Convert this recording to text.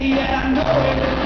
Yeah, I know it.